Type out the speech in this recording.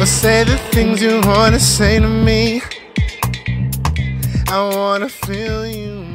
Or say the things you wanna say to me. I wanna feel you.